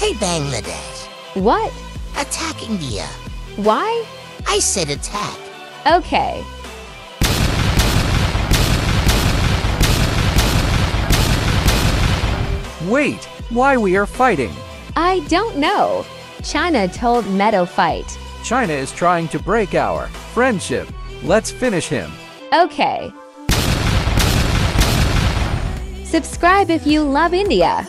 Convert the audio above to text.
Hey, Bangladesh. What? Attack India. Why? I said attack. Okay. Wait, why we are fighting? I don't know. China told Meadow fight. China is trying to break our friendship. Let's finish him. Okay. Subscribe if you love India.